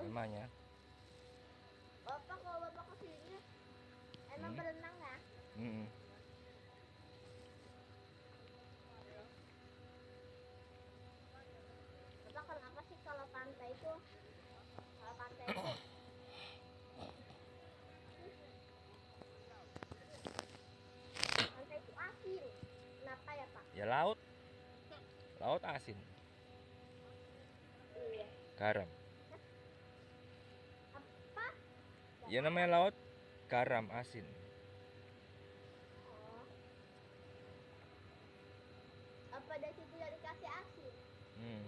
emangnya Bapak kalau bapak ke sini emang Hmm. berenang ya? Mm-mm. Bapak kenapa sih kalau pantai itu kalau pantai itu pantai itu asin. Kenapa ya Pak? ya laut laut asin Iya. garam Apa? Ya namanya laut garam asin Oh. Apa dari situ yang dikasih asin? Hmm.